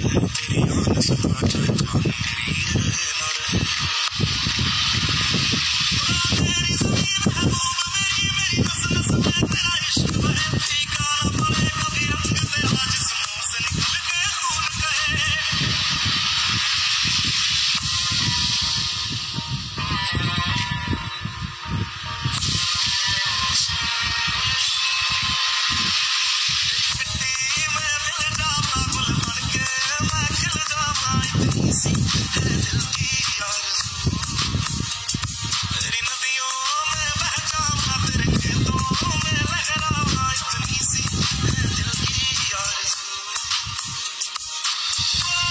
Thank you. Peace.